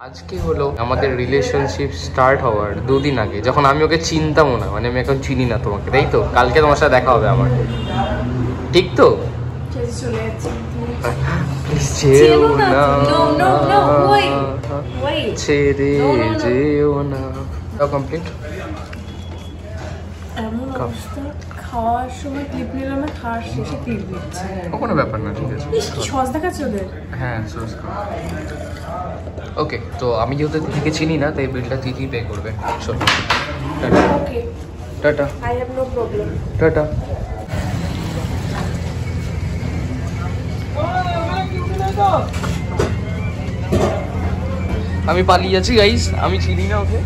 আজকে হলো আমাদের রিলেশনশিপ স্টার্ট হওয়ার দুদিন আগে যখন আমি ওকে চিনতামও না মানে আমি এখন চিনি না তোমাকে তাই তো? কালকে তোমার সাথে দেখা হবে আমার ঠিক তো? যেও না। ছেড়ে. যেও না। কমপ্লিট খাওয়ার সময় ক্লিপ নিলাম না খাওয়ার শেষে ক্লিপ দিচ্ছে। কোনো ব্যাপার না ঠিক আছে। কি সস দেখাচ্ছে ওদের? হ্যাঁ ওকে তো আমি যেহেতু তিথিকে চিনি না তাই বিলটা তিথি পে করবে? চলো tata. Okay. Tata. I have no problem tata. আমি পালিয়ে যাচ্ছি গাইস আমি চিনি না ওকে।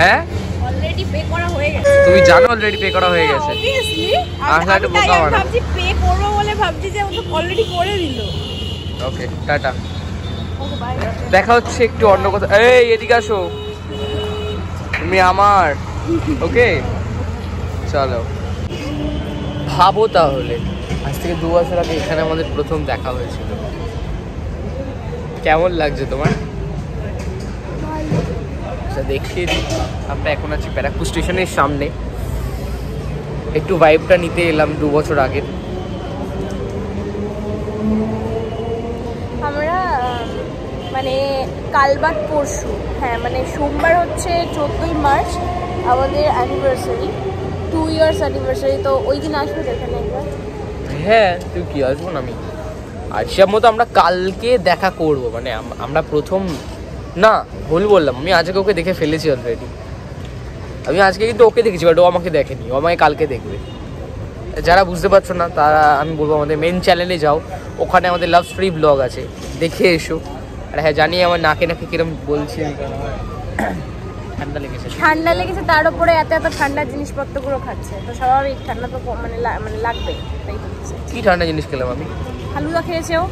হ্যাঁ? অলরেডি পে করা হয়ে গেছে। তুমি জানো অলরেডি পে করা হয়ে গেছে। অবভিয়াসলি আসলে একটা বোকা বানা। ভাবছি পে করব বলে ভাবছি যে ও তো অলরেডি করে দিল। Okay tata. দেখা হচ্ছে একটু অন্য কথা এই এদিকে আসো। তুমি আমার। ওকে চলো। ভাবো তাহলে। আজ থেকে দু বছর আগে এখানে আমাদের প্রথম দেখা হয়েছিল। কেমন লাগছে তোমার? আচ্ছা দেখিয়ে দিই আমরা এখন আছি ব্যারাকপুর স্টেশনের সামনে। একটু ভাইবটা নিতে এলাম দু বছর আগের। আমরা মানে কাল বাদ পরশু হ্যাঁ মানে সোমবার হচ্ছে চোদ্দোই মার্চ আমাদের অ্যানিভার্সারি টু ইয়ার্স অ্যানিভার্সারি তো ওই দিন আসবে এখানে একবার? হ্যাঁ তুই কি আসব না আমি? আজকের মতো আমরা কালকে দেখা করব মানে আমরা প্রথম না ভুল বললাম। আমি আজকে ওকে দেখে ফেলেছি অলরেডি আমি আজকে কিন্তু ওকে দেখেছি বাট ও আমাকে দেখেনি। ও আমাকে কালকে দেখবে। যারা বুঝতে পারছ না তারা আমি বলব আমাদের মেন চ্যানেলে যাও। ওখানে আমাদের লাভ স্টোরি ব্লগ আছে। দেখে এসো। আর হ্যাঁ জানি আমার নাকে নাকে কিরম বলছে। ঠান্ডা লেগেছে। ঠান্ডা লেগেছে তার উপরে এত এত ঠান্ডা জিনিসপত্রগুলো খাচ্ছে। তো স্বাভাবিক ঠান্ডা তো মানে মানে লাগবে। তাই কি ঠান্ডা জিনিস খেলাম আমি? ফালুদা খেয়েছেও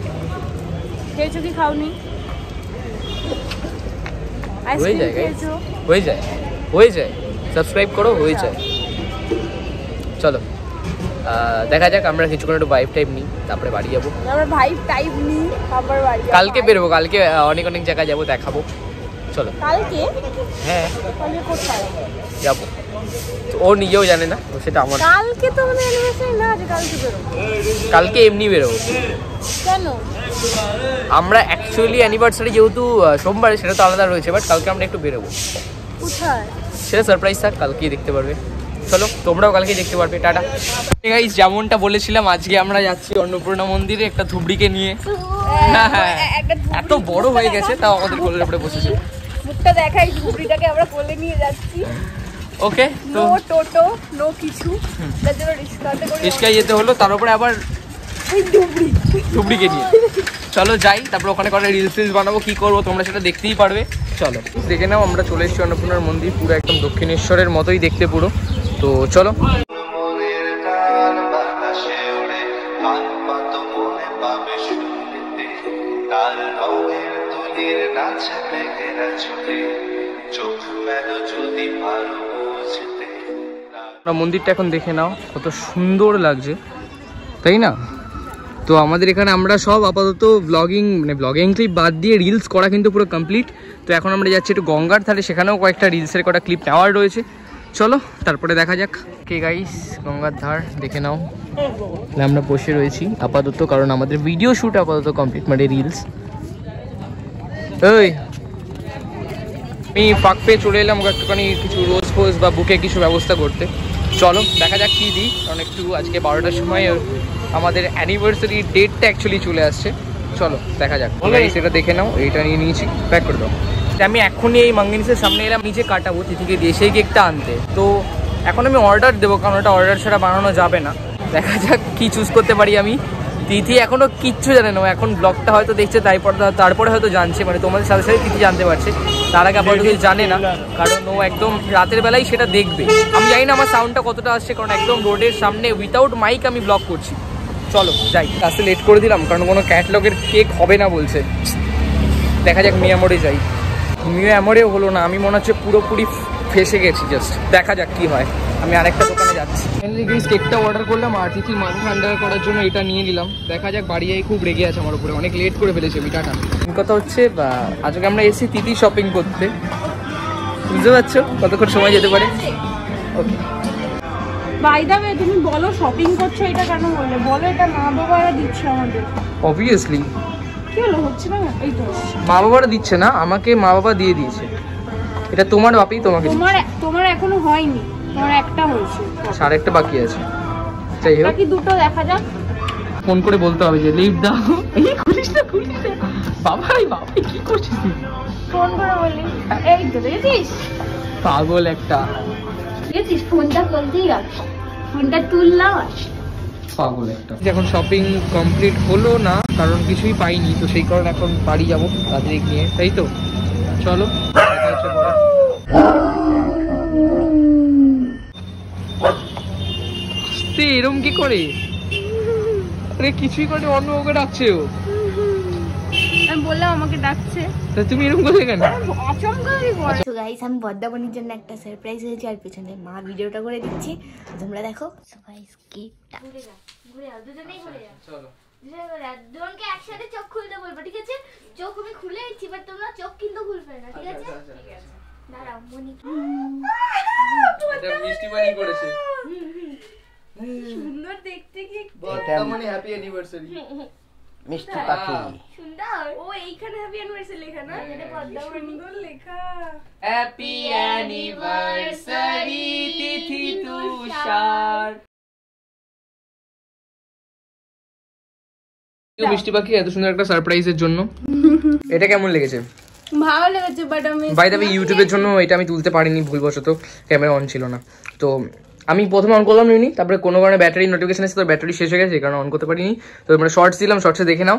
খেয়েছো কি খাওনি? হয়ে যায় হয়ে যায়। হয়ে যায়। সাবস্ক্রাইব করো হয়ে যায়। চলো। দেখা যাক আমরা কিছুক্ষণ একটু বাইক টাইপ নিই তারপরে বাড়ি যাব। আমরা ভাই টাইপ নিই আবার বাড়ি কালকে বেরোবো কালকে অনেক অনেক জায়গায় যাব দেখাবো। চলো। কালকে? হ্যাঁ। যাব। তো ও নিজেও জানে না সেটা আমার কালকে তো মানে অ্যানিভার্সারি না যে কালকে বেরোবো। কালকে এমনি বেরোবো। কেন? আমরা অ্যাকচুয়ালি অ্যানিভার্সারি যেহেতু সোমবারে সেটা তো আলাদা রয়েছে বাট কালকে আমরা একটু বেরোবো। কোথায়? সেটা সারপ্রাইজ থাক কালকেই দেখতে পারবে। চলো তোমরাও কালকে দেখতে পারবে টাটা। গাইস যেমনটা বলেছিলাম আজকে আমরা যাচ্ছি অন্নপূর্ণা মন্দিরে একটা ধুবড়িকে নিয়ে। হ্যাঁ, হ্যাঁ। এত বড় হয়ে গেছে তাও আমাদের কোলের উপরে বসেছে। মুখটা দেখাই ঝুবড়িটাকে আমরা কোলে নিয়ে যাচ্ছি। ওকে তো নো টোটো নো কিছু। তার জন্য রিক্সাতে করে। রিস্কায় যেতে হলো তার উপরে আবার নিয়ে চলো যাই, তারপর ওখানে কটা রিলস টিলস বানাবো, কি করব, তোমরা সেটা দেখতেই পারবে। চলো, দেখে নাও, আমরা চলে এসেছি অন্নপূর্ণার মন্দির, পুরো একদম দক্ষিণেশ্বরের মতোই দেখতে পুরো। তো চলো। মনে মন্দিরটা এখন দেখে নাও, কত সুন্দর লাগছে। তাই না? তো আমাদের এখানে আমরা সব আপাতত ব্লগিং মানে ব্লগিং ক্লিপ বাদ দিয়ে রিলস করা কিন্তু পুরো কমপ্লিট তো এখন আমরা যাচ্ছি একটু গঙ্গার ধারে, সেখানেও কয়েকটা রিলসের কটা ক্লিপ নেওয়ার রয়েছে। চলো, তারপরে দেখা যাক। কে গাইস গঙ্গার ধার দেখে নাও। তাহলে আমরা বসে রয়েছি আপাতত, কারণ আমাদের ভিডিও শ্যুট আপাতত কমপ্লিট মানে রিলস ওই আমি ফাঁক পেয়ে চলে এলাম একটুখানি কিছু রোজ ফোজ বা বুকে কিছু ব্যবস্থা করতে। চলো, দেখা যাক কী দিই, কারণ একটু আজকে বারোটার সময় আমাদের অ্যানিভার্সারি ডেটটা অ্যাকচুয়ালি চলে আসছে। চলো দেখা যাক। এটা দেখে নাও এইটা নিয়ে নিয়েছি। প্যাক করে দাও। আমি এখনই এই মাঙ্গিনিসের সামনে এলাম নিচে কাটাবো তিথিকে দিয়ে সেই কেকটা আনতে। তো এখন আমি অর্ডার দেবো কারণ ওটা অর্ডার ছাড়া বানানো যাবে না। দেখা যাক কি চুজ করতে পারি আমি। তিথি এখনও কিচ্ছু জানে না ও এখন ব্লগটা হয়তো দেখছে তারপর তারপরে হয়তো জানছে মানে তোমাদের সাথে সাথে তিথি জানতে পারছে। তার আগে আপাতত জানে না কারণ ও একদম রাতের বেলায় সেটা দেখবে। আমি জানি না আমার সাউন্ডটা কতটা আসছে কারণ একদম রোডের সামনে উইথাউট মাইক আমি ব্লগ করছি। চলো যাই। আসতে লেট করে দিলাম কারণ কোনো ক্যাটলগের কেক হবে না বলছে। দেখা যাক মিয়ামোড়ে যাই। মিয়ামোড়ে হলো না আমি মনে হচ্ছে পুরোপুরি ফেসে গেছি জাস্ট দেখা যাক কি হয়। আমি আরেকটা দোকানে যাচ্ছি। কেকটা অর্ডার করলাম আর তিথি মাথা ঠান্ডা করার জন্য এটা নিয়ে নিলাম। দেখা যাক বাড়ি খুব রেগে আছে আমার উপরে। অনেক লেট করে ফেলেছে আমি টাটা। কথা হচ্ছে আজকে আমরা এসি তিথি শপিং করতে। বুঝতে পারছ? কতক্ষণ সময় যেতে পারে? ওকে বাই দা ওয়ে তুমি বলো শপিং করছ এটা কেন বললে? বলো এটা মা বাবারা দিচ্ছে আমাদের। অবভিয়াসলি কি হলো? হচ্ছে না? এই তো মা বাবারা দিচ্ছে না আমাকে মা বাবা দিয়ে দিয়েছে। এটা তোমার বাপি তোমাকে তোমার তোমার এখনও হয়নি। তোমার একটা হয়েছে। আর একটা বাকি আছে। যাই হোক। বাকি দুটো দেখা যাক। ফোন করে বলতে হবে যে লিভ দাও। এই খুলিস না খুলিস না। বাবাই বাবাই কি করছিস তুই? ফোন করে বললি। এই তো দেখেছিস? পাগল একটা। দেখেছিস? ফোনটা বলতেই আছে ফোনটা তুললাম পাগল একটা। এখন শপিং কমপ্লিট হলো না কারণ কিছুই পাইনি তো সেই কারণে এখন বাড়ি যাব তাদের নিয়ে তাই তো? চলো এরম কি করে? আরে কিছুই করে অন্য ওকে ডাকছে ও। আমি বললাম আমাকে ডাকছে। তা তুমি এরকম করে কেন? আচমকা গাইস আমি বদ্দাবনির জন্য একটা সারপ্রাইজ হয়েছে আর পেছনে মা ভিডিওটা করে দিচ্ছি। তোমরা দেখো। সো গাইস কেকটা ঘুরে যা ঘুরে যাও দুজনেই ঘুরে যাও চলো। দুজনে ঘুরে যাও দুজনকে একসাথে চোখ খুলতে বলব ঠিক আছে? চোখ আমি খুলে দিচ্ছি বাট তোমরা চোখ কিন্তু খুলবে না ঠিক আছে? দাঁড়াও মনি। মিষ্টি বানি করেছে। সুন্দর দেখতে কি মানে হ্যাপি অ্যানিভার্সারি মিষ্টি পাখি। সুন্দর। ও এইখানে হ্যাপি অ্যানিভার্সারি লেখা না? সুন্দর লেখা। Happy anniversary Tithi Tushar. মিষ্টি পাখি এত সুন্দর একটা সারপ্রাইজের জন্য। এটা কেমন লেগেছে? ভালো লেগেছে বাট আমি বাই দ্য ইউটিউবের জন্য এটা আমি তুলতে পারিনি ভুলবশত। ক্যামেরা অন ছিল না। তো আমি প্রথমে অন করলাম নি তারপরে কোনো কারণে ব্যাটারি নোটিফিকেশন এসে তো ব্যাটারি শেষ হয়ে গেছে কারণে অন করতে পারিনি। তো মানে শর্টস দিলাম শর্টসে দেখে নাও।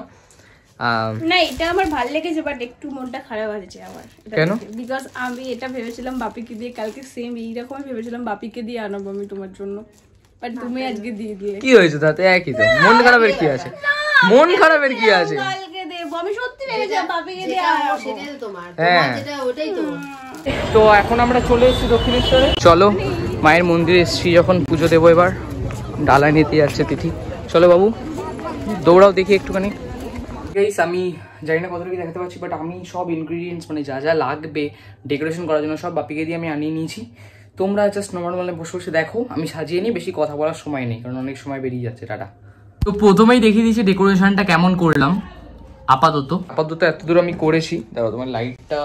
না এটা আমার ভালো লেগেছে বাট একটু মনটা খারাপ আছে আমার। কেন? বিকজ আমি এটা ভেবেছিলাম বাপিকে দিয়ে কালকে সেম এইরকম ভেবেছিলাম বাপিকে দিয়ে আনাবো আমি তোমার জন্য। বাট তুমি আজকে দিয়ে দিয়ে। কি হয়েছে তাতে? একই তো। মন খারাপের কি আছে? মন খারাপের কি আছে? কালকে দেবো। আমি সত্যি ভেবেছিলাম বাপিকে দিয়ে আনাবো। হ্যাঁ। তো। এখন আমরা চলে এসেছি দক্ষিণেশ্বরে। চলো। মায়ের মন্দিরে এসেছি যখন পুজো দেবো এবার ডালা নিতে যাচ্ছে তিথি। চলো বাবু, দৌড়াও দেখি একটুখানি। আমি জানি না কতটা কি দেখাতে পাচ্ছি বাট আমি সব ইনগ্রিডিয়েন্টস মানে যা যা লাগবে ডেকোরেশন করার জন্য সব বাপিকে দিয়ে আমি আনিয়ে নিয়েছি। তোমরা জাস্ট নর্মাল বসে বসে দেখো, আমি সাজিয়ে নিই, বেশি কথা বলার সময় নেই, কারণ অনেক সময় বেরিয়ে যাচ্ছে, টাটা। তো প্রথমেই দেখিয়ে দিয়েছি ডেকোরেশনটা কেমন করলাম, আপাতত। আপাতত এত দূর আমি করেছি দাঁড়াও তোমার লাইটটা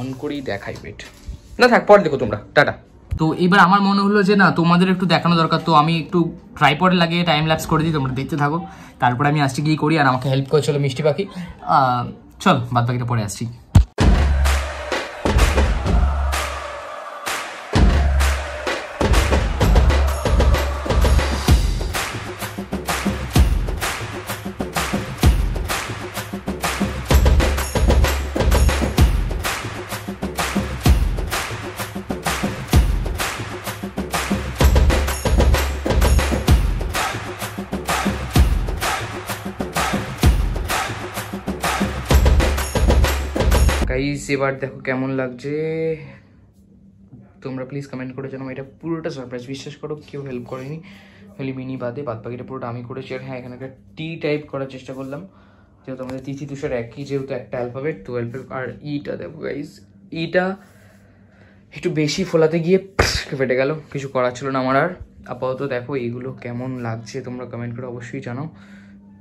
অন করেই দেখাই বেট না থাক, পর দেখো তোমরা, টাটা। তো এবার আমার মনে হলো যে না, তোমাদের একটু দেখানো দরকার। তো আমি একটু ট্রাইপড লাগিয়ে টাইম ল্যাপস করে দিই, তোমরা দেখতে থাকো। তারপরে আমি আসছি গিয়ে করি? আর আমাকে হেল্প করে চলো মিষ্টি পাখি। চল বাদ বাকিটা পরে আসছি। এবার দেখো কেমন লাগছে। তোমরা প্লিজ কমেন্ট করে জানাও। এটা পুরোটা সারপ্রাইজ বিশ্বাস করো, কেউ হেল্প করেনি। খালি মিনি বাদে বাদ বাকিটা পুরোটা আমি করেছি। আর হ্যাঁ এখানে একটা টি টাইপ করার চেষ্টা করলাম। যেহেতু আমাদের তিথি তুষার একই, যেহেতু একটা অ্যালফাবেট টু অ্যালফাবেট আর ইটা দেখো গাইজ ইটা একটু বেশি ফোলাতে গিয়ে ফেটে গেল। কিছু করার ছিল না আমার আর। আপাতত দেখো এইগুলো কেমন লাগছে। তোমরা কমেন্ট করে অবশ্যই জানাও।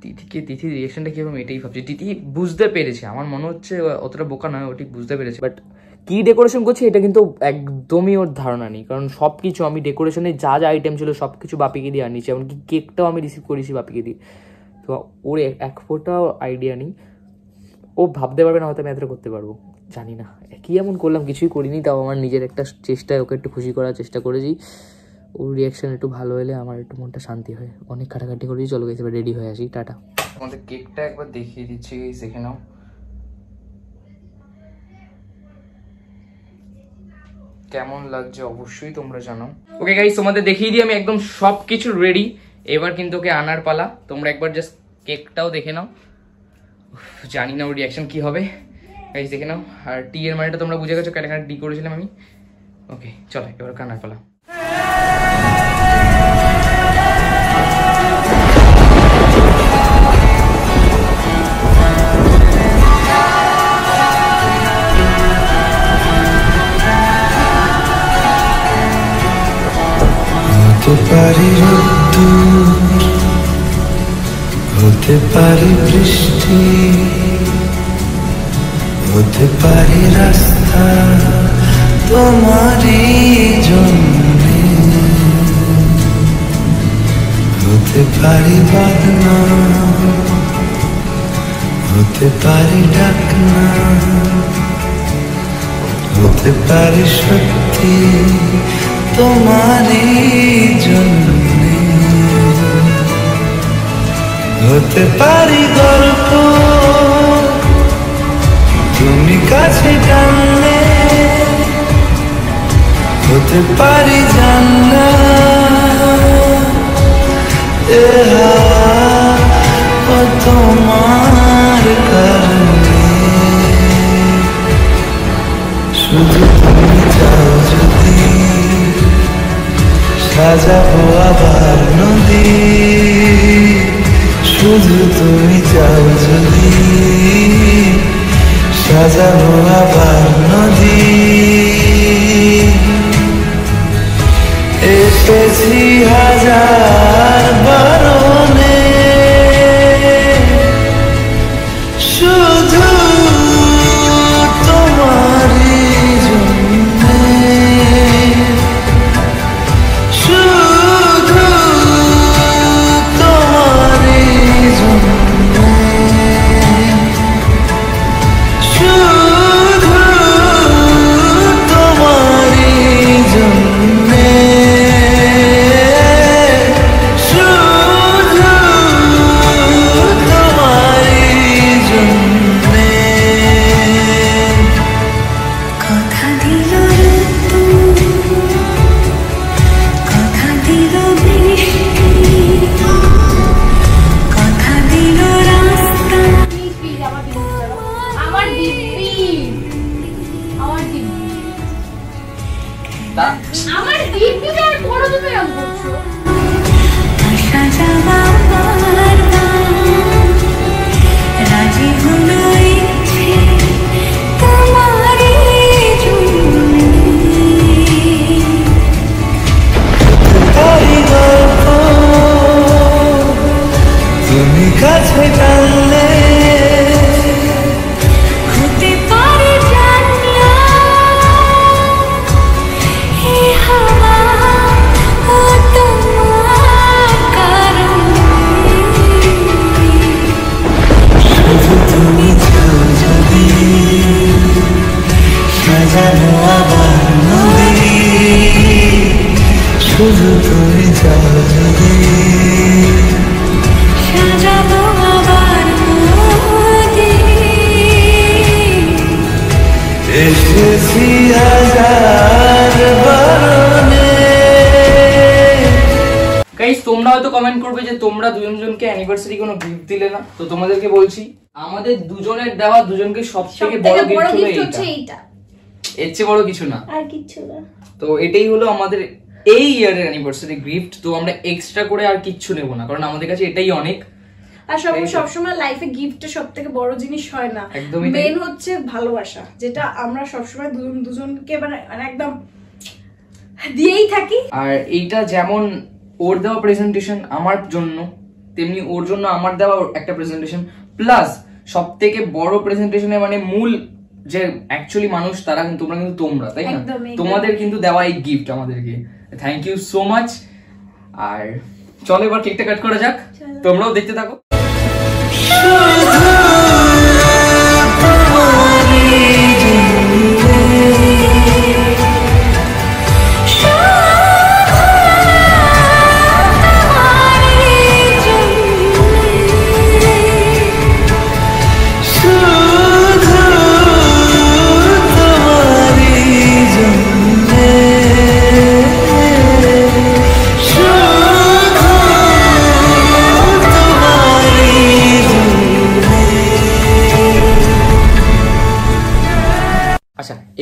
তিথিকে তিথির রিয়েকশনটা কি হবে এটাই ভাবছি। তিথি বুঝতে পেরেছে, আমার মনে হচ্ছে অতটা বোকা নয়, ও ঠিক বুঝতে পেরেছে। বাট কি ডেকোরেশন করছে এটা কিন্তু একদমই ওর ধারণা নেই, কারণ সব কিছু আমি ডেকোরেশনে যা যা আইটেম ছিল সব কিছু বাপিকে দিয়ে আনিয়েছি, এমনকি কেকটাও আমি রিসিভ করেছি বাপিকে দিয়ে। তো ওর, এক- ফোটাও আইডিয়া নেই। ও ভাবতে পারবে না হয়তো আমি এতটা করতে পারব, জানি না। কি এমন করলাম, কিছুই করিনি, তাও আমার নিজের একটা চেষ্টায় ওকে একটু খুশি করার চেষ্টা করেছি। ওর রিয়াকশন একটু ভালো হলে আমার একটু মনটা শান্তি হয়। অনেক কাটাকাটি করেছি চলো গেছে এবার রেডি হয়ে আসি। টাটা। আমাদের কেকটা একবার দেখিয়ে দিচ্ছি, দেখে নাও। কেমন লাগছে অবশ্যই তোমরা জানাও। ওকে গাইস তোমাদের দেখিয়ে দিই আমি একদম সব কিছু রেডি এবার কিন্তু ওকে আনার পালা। তোমরা একবার জাস্ট কেকটাও দেখে নাও। জানি না ওর রিয়াকশন কি হবে। গাইস দেখে নাও। আর টি এর মানেটা তোমরা বুঝে গেছো, কেন ডি করেছিলাম আমি? ওকে চলো, এবার কানার পালা। হতে পারি রোদ্দুর হতে পারি বৃষ্টি হতে পারি রাস্তা তোমারই জন্যে। হতে পারি বাদনা হতে পারি ডাকনা, হতে পারি সত্যি তোমারই জন্যে। হতে পারি গল্প, তুমি কাছে টানলে হতে পারি ও তোমার কারণে শুধু তুমি চাও যদি সাজাবো আবার নদী শুধু তুমি চাও যদি সাজাবো আবার নদী এসেছি হাজার But তা? আমার দিব্যিটার বড় তুমি রং করছ? রাজি হলো তুমি কাছে টানলে করবে যে তোমরা দুজনজনকে অ্যানিভার্সারি কোনো গিফট দিলে না। তো তোমাদেরকে বলছি আমাদের দুজনের দেওয়া দুজনকে সবথেকে বড় গিফট হলো এইটা। এইটা। এর চেয়ে বড় কিছু না। আর কিচ্ছু না। তো এটাই হলো আমাদের এই ইয়ারের অ্যানিভার্সারি গিফট তো আমরা এক্সট্রা করে আর কিচ্ছু নেব না কারণ আমাদের কাছে এটাই অনেক। আর সব সবসময় লাইফে গিফটের সব থেকে বড় জিনিস হয় না। একদমই মেন হচ্ছে ভালোবাসা যেটা আমরা সবসময় দুজন দুজনকে মানে মানে একদম দিয়েই থাকি। আর এইটা যেমন ওর দেওয়া প্রেজেন্টেশন আমার জন্য তেমনি ওর জন্য আমার দেওয়া একটা প্রেজেন্টেশন প্লাস সব থেকে বড় প্রেজেন্টেশনে মানে মূল যে অ্যাকচুয়ালি মানুষ তারা কিন্তু তোমরা কিন্তু তোমরা তাই না। তোমাদের কিন্তু দেওয়া এই গিফট আমাদেরকে। থ্যাংক ইউ সো মাচ আর চলো এবার কেকটা কাট করা যাক। তোমরাও দেখতে থাকো।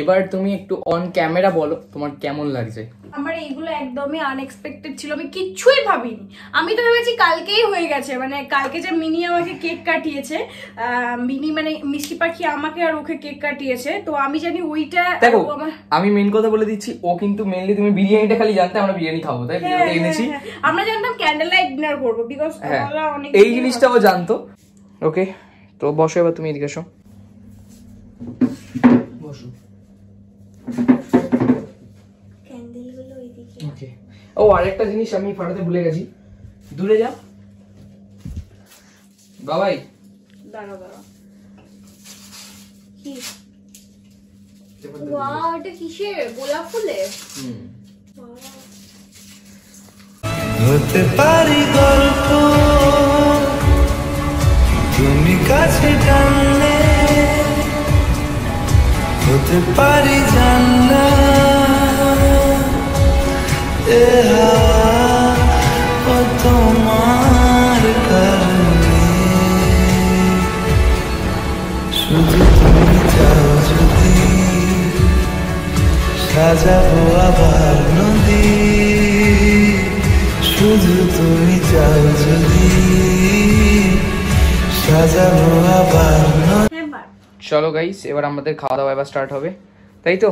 এবার তুমি একটু অন ক্যামেরা বলো তোমার কেমন লাগছে? আমার এইগুলো একদমই আনএক্সপেক্টেড ছিল আমি কিচ্ছুই ভাবিনি। আমি তো ভেবেছি কালকেই হয়ে গেছে মানে কালকে যে মিনি আমাকে কেক কাটিয়েছে আহ, মিনি মানে মিষ্টি পাখি আমাকে আর ওকে কেক কাটিয়েছে তো আমি জানি ওইটা দেখো আমি মেন কথা বলে দিচ্ছি ও কিন্তু মেনলি তুমি বিরিয়ানিটা খালি জানতে আমরা বিরিয়ানি খাব তাই হ্যাঁ, হ্যাঁ, এনেছি। হ্যাঁ। আমরা জানতাম ক্যান্ডেল লাইট ডিনার করব বিকজ হ্যাঁ এই জিনিসটা ও জানতো। ওকে তো বসো এবার তুমি এদিকে এসো। বসো। ওকে ও আরেকটা জিনিস আমি ফাটাতে ভুলে গেছি। দূরে যা। বাবাই। দাঁড়া দাঁড়া। ওয়াও এটা কিসের গোলাপ ফুলের হুম। হতে পারি গল্প। তুমি কাছে টানলে হতে পারি জানলা এ হাওয়া ও তোমার কারণে। শুধু তুমি চাও যদি সাজাবো আবার নদী। শুধু তুমি চাও যদি সাজাবো আবার নদী। চলো গাইস এবার আমাদের খাওয়া দাওয়া এবার স্টার্ট হবে। তাই তো?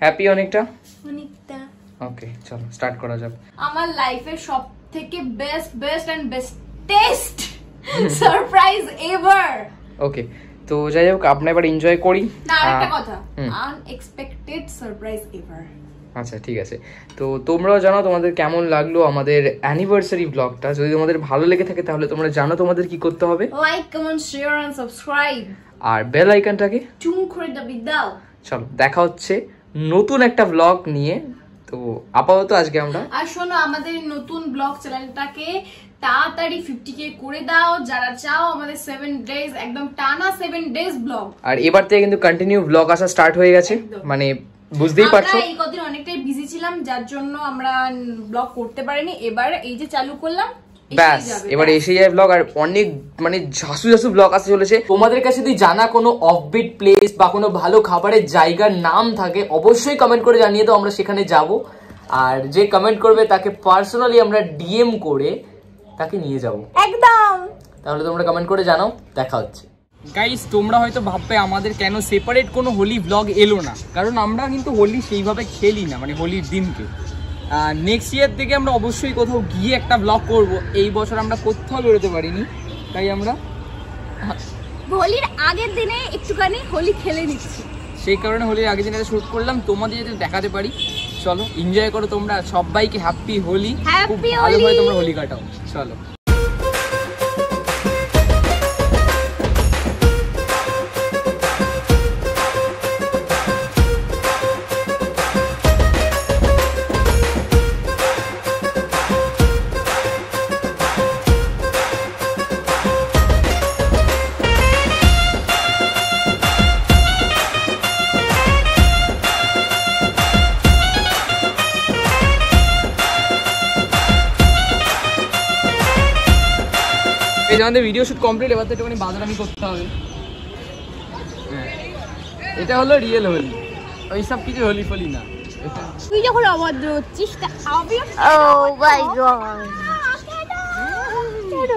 হ্যাপি অনেকটা? অনেকটা। ওকে চলো স্টার্ট করা যাক। আমার লাইফের সব থেকে best best and bestest surprise ever okay তো যাই হোক আমরা এবার এনজয় করি। না আরেকটা আহ, কথা। আনএক্সপেক্টেড সারপ্রাইজ এভার আচ্ছা ঠিক আছে। তো তোমরাও জানো তোমাদের কেমন লাগল আমাদের অ্যানিভার্সারি ব্লগটা যদি তোমাদের ভালো লেগে থাকে তাহলে তোমরা জানো তোমাদের কি করতে হবে। Like comment share and subscribe R bell আইকনটাকে চুম করে দাবি দাও। চলো দেখা হচ্ছে নতুন একটা ব্লগ নিয়ে। তো আপাতত আজকে আমরা আর শোনো আমাদের নতুন ব্লগ চ্যানেলটাকে তাড়াতাড়ি ফিফটি কে করে দাও। যারা চাও আমাদের সেভেন ডেজ একদম টানা সেভেন ডেজ ব্লগ আর এবার থেকে কিন্তু কন্টিনিউ ব্লগ আসা স্টার্ট হয়ে গেছে। মানে বুঝতেই পারছ। আমরা এই কদিন অনেকটাই বিজি ছিলাম যার জন্য আমরা ব্লগ করতে পারিনি। এবার এই যে চালু করলাম ব্যাস এবার এসে যায় ব্লগ আর অনেক মানে ঝাসু ঝাসু ব্লগ আসতে চলেছে। তোমাদের কাছে যদি জানা কোনো অফবিট প্লেস বা কোনো ভালো খাবারের জায়গার নাম থাকে অবশ্যই কমেন্ট করে জানিয়ে দাও আমরা সেখানে যাব। আর যে কমেন্ট করবে তাকে পার্সোনালি আমরা ডিএম করে তাকে নিয়ে যাব। একদম! তাহলে তোমরা কমেন্ট করে জানাও দেখা হচ্ছে। গাইস তোমরা হয়তো ভাববে আমাদের কেন সেপারেট কোনো হোলি ব্লগ এলো না? কারণ আমরা কিন্তু হোলি সেইভাবে খেলি না মানে হোলির দিনকে। নেক্সট ইয়ার থেকে আমরা অবশ্যই কোথাও গিয়ে একটা ব্লগ করব। এই বছর আমরা কোথাও বেরোতে পারিনি তাই আমরা হোলির আগের দিনে একটুখানি হোলি খেলে নিচ্ছি। সেই কারণে হোলির আগের দিন শ্যুট করলাম তোমাদের যদি দেখাতে পারি চলো এনজয় করো তোমরা সবাইকে হ্যাপি হোলি খুব ভালোভাবে তোমরা হোলি কাটাও চলো। এই আমাদের ভিডিও শুট কমপ্লিট এবার তো একটুখানি বাদরামি করতে হবে হ্যাঁ। এটা হলো রিয়েল হোলি ওই সব কিছু হোলি ফলি না তুই যখন অভদ্র হচ্ছিস তা আমি ও মাই? কেন?